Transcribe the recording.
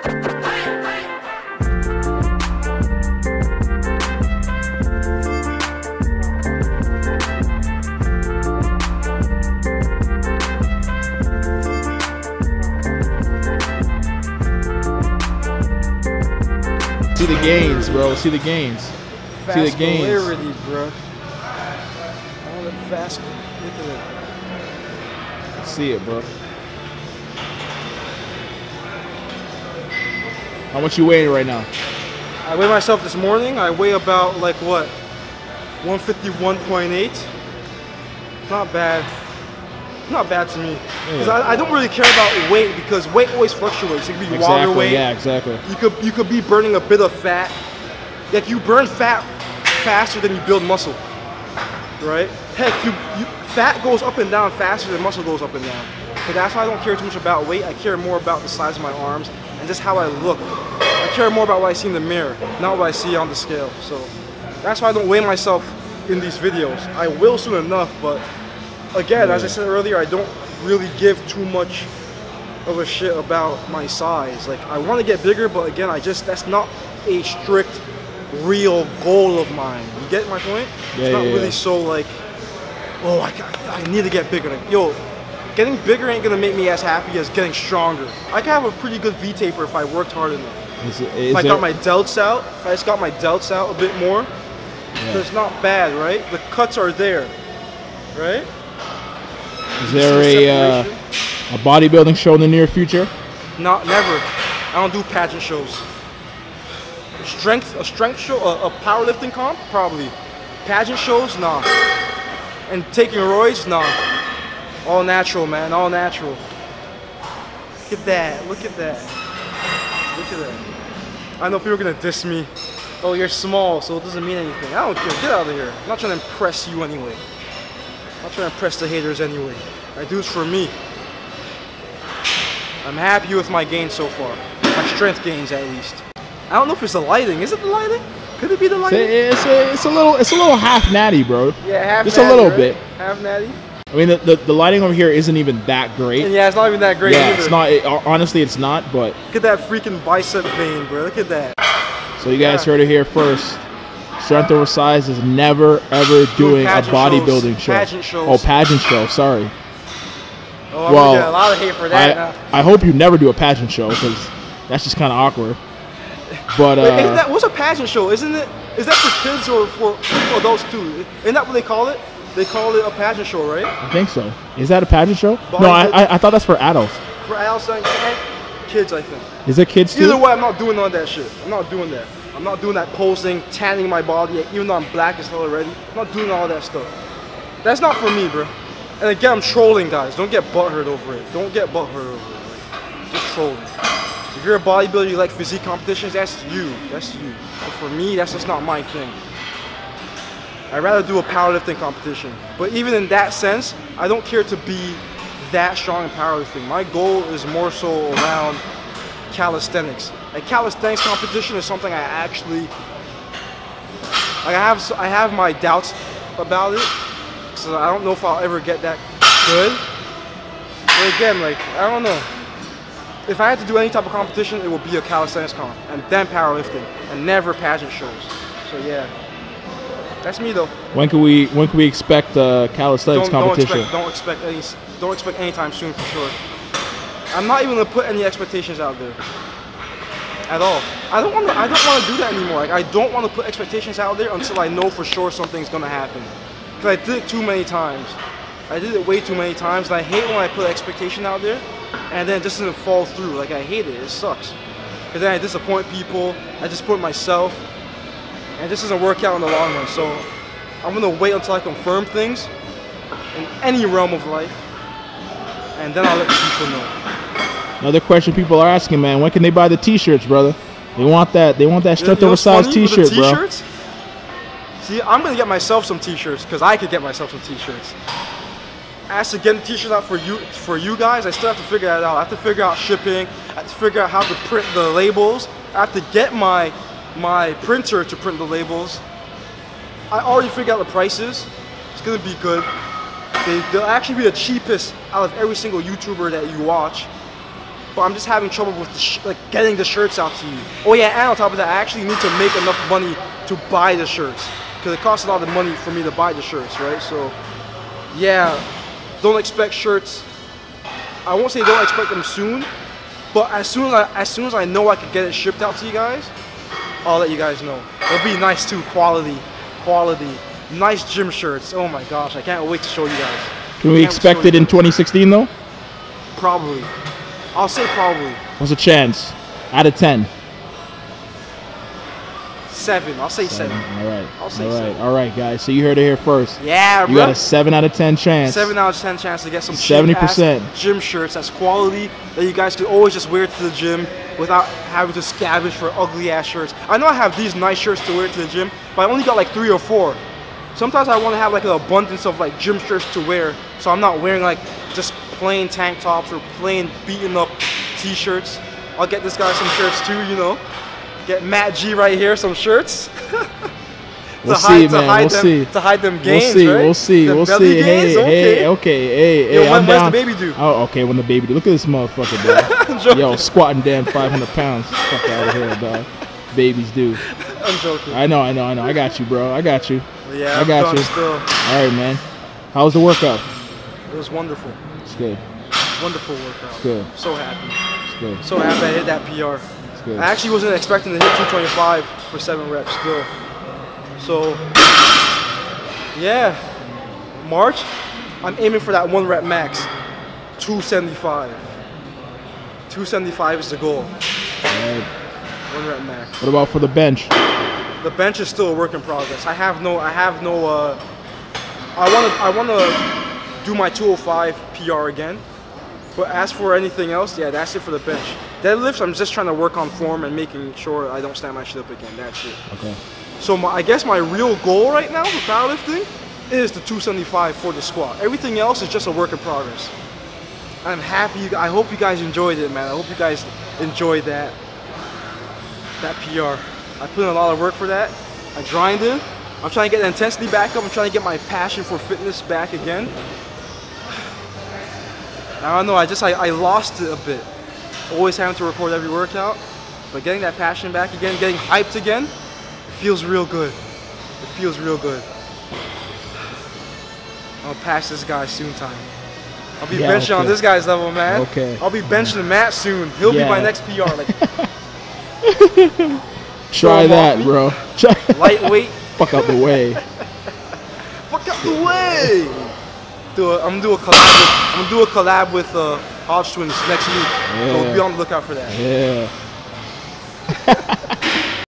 See the gains, bro. See the gains. See the gains. Vascularity, bro. All the fast. Look at it. See it, bro. How much you weighing right now? I weigh myself this morning. I weigh about like what? 151.8. Not bad. Not bad to me. 'Cause I, I don't really care about weight because weight always fluctuates. It could be water weight. Yeah, exactly. You could you could be burning a bit of fat. Like you burn fat faster than you build muscle. Right? Heck, you, you fat goes up and down faster than muscle goes up and down. But that's why I don't care too much about weight. I care more about the size of my arms and just how I look. I care more about what I see in the mirror, not what I see on the scale. So that's why I don't weigh myself in these videos. I will soon enough, but again, as I said earlier, I don't really give too much of a shit about my size. Like I want to get bigger, but again, I just that's not a strict, real goal of mine. You get my point? Yeah, it's not yeah, really yeah. so like, oh, I I need to get bigger. Like, yo, getting bigger ain't gonna make me as happy as getting stronger. I can have a pretty good V taper if I worked hard enough. Is, If I got my delts out, if I just got my delts out a bit more, it's not bad, right? The cuts are there, right? is there a uh, a bodybuilding show in the near future? Not never. I don't do pageant shows. Strength, a strength show, a, a powerlifting comp, probably. Pageant shows, nah. And taking roids, nah. All natural, man. All natural. Look at that. Look at that. Look at that. I know people are gonna diss me. Oh, you're small, so it doesn't mean anything. I don't care. Get out of here. I'm not trying to impress you anyway. I'm not trying to impress the haters anyway. I do this for me. I'm happy with my gains so far. My strength gains, at least. I don't know if it's the lighting. Is it the lighting? Could it be the It's lighting? a, it's a, it's a little it's a little half natty, bro. yeah, half just a little right? bit. Half natty. I mean, the, the, the lighting over here isn't even that great. And yeah, it's not even that great yeah, either. it's not. It, honestly, it's not. But Look at that freaking bicep vein, bro. Look at that. so you guys Yeah. heard it here first. Strength over size is never ever doing a bodybuilding show. Pageant shows. Oh, pageant show. Sorry. Oh, I'm Well, a lot of hate for that I, now. I hope you never do a pageant show because that's just kind of awkward. But uh, Wait, that what's a pageant show? Isn't it? Is that for kids or for adults too? Isn't that what they call it? They call it a pageant show, right? I think so. Is that a pageant show? Body- No, I, I, I thought that's for adults. For adults and kids, I think. Is it kids too? Either way, I'm not doing all that shit. I'm not doing that. I'm not doing that posing, tanning my body, even though I'm black as hell already. I'm not doing all that stuff. That's not for me, bro. And again, I'm trolling guys. Don't get butthurt over it. Don't get butthurt over it. Like, just trolling. If you're a bodybuilder, you like physique competitions, that's you. That's you. But for me, that's just not my thing. I'd rather do a powerlifting competition. But even in that sense, I don't care to be that strong in powerlifting. My goal is more so around calisthenics. A calisthenics competition is something I actually I have I have my doubts about it. So I don't know if I'll ever get that good. But again, like I don't know. If I had to do any type of competition, it would be a calisthenics comp and then powerlifting and never pageant shows. So yeah. That's me though. When can we when can we expect the calisthenics Don't, don't competition? expect don't expect any don't expect anytime soon for sure. I'm not even gonna put any expectations out there. At all. I don't wanna I don't wanna do that anymore. Like I don't wanna put expectations out there until I know for sure something's gonna happen. Cause I did it too many times. I did it way too many times and I hate when I put expectation out there and then it just doesn't fall through. Like I hate it. It sucks. Cause then I disappoint people, I disappoint myself, and this doesn't work out in the long run. So I'm gonna wait until I confirm things in any realm of life, and then I'll let people know. Another question people are asking, man, when can they buy the T-shirts, brother? They want that. They want that strength you know over size funny with the T-shirt, bro. See, I'm gonna get myself some T-shirts because I could get myself some T-shirts. As to getting T-shirts out for you, for you guys, I still have to figure that out. I have to figure out shipping. I have to figure out how to print the labels. I have to get my my printer to print the labels. I already figured out the prices. It's gonna be good. They, they'll actually be the cheapest out of every single YouTuber that you watch. but I'm just having trouble with like getting the shirts out to you. Oh yeah, and on top of that, I actually need to make enough money to buy the shirts because it costs a lot of money for me to buy the shirts, right? So yeah, don't expect shirts. I won't say don't expect them soon, but as soon as I, as soon as I know I can get it shipped out to you guys, I'll let you guys know. It'll be nice too, quality, quality, nice gym shirts. Oh my gosh, I can't wait to show you guys. Can we expect it in 2016 though? Probably. I'll say probably What's a chance? Out of 10. Seven. I'll say seven. All right. I'll say All right. seven. All right, guys. So you heard it here first. Yeah, bro. You bro. got a 7 out of 10 chance. Seven out of ten chance to get some 70%. gym shirts that's quality that you guys can always just wear to the gym without having to scavenge for ugly ass shirts. I know I have these nice shirts to wear to the gym, but I only got like three or four. Sometimes I want to have like an abundance of like gym shirts to wear, so I'm not wearing like just plain tank tops or plain beaten up t-shirts. I'll get this guy some shirts too, you know. Get Matt G right here some shirts. We'll to hide, see, to man. hide We'll them, see. To hide them We'll gains, see. right? We'll see. Them We'll belly see. gains? Hey, okay. hey, okay, hey, Yo, hey. when- I'm when's the down. baby due? Oh, okay. When the baby do. Look at this motherfucker, bro. Yo, squatting damn 500 pounds. Fuck out of here, dog. Babies do. I'm joking. I know, I know, I know. I got you, bro. I got you. yeah, I I'm got you. still. All right, man. How was the workout? It was wonderful. It's good. Wonderful workout. Good. So happy. It's good. So happy I hit that PR. Good. I actually wasn't expecting to hit 225 for seven reps still. So, yeah. March, I'm aiming for that one rep max. 275. 275 is the goal. Right. One rep max. What about for the bench? The bench is still a work in progress. I have no, I have no, uh, I want to, I want to do my 205 PR again. But as for anything else, yeah, that's it for the bench. Deadlifts, I'm just trying to work on form and making sure I don't stand my shit up again. That's it. Okay. So my, I guess my real goal right now for powerlifting is the 275 for the squat. Everything else is just a work in progress. I'm happy. I hope you guys enjoyed it, man. I hope you guys enjoyed that that PR. I put in a lot of work for that. I grinded. It. I'm trying to get the intensity back up. I'm trying to get my passion for fitness back again. I don't know. I just I, I lost it a bit. Always having to record every workout, but getting that passion back again, getting hyped again, it feels real good. It feels real good. I'll pass this guy soon time. I'll be Yeah, benching on this guy's level, man. Okay. I'll be benching Matt soon. He'll be my next PR. Like Try that, bro. Lightweight. Fuck out the way. Fuck out the way. Do a, I'm gonna do a collab. With, I'm gonna do a collab with uh, Hodge Twins next week. So Yeah. be on the lookout for that. Yeah.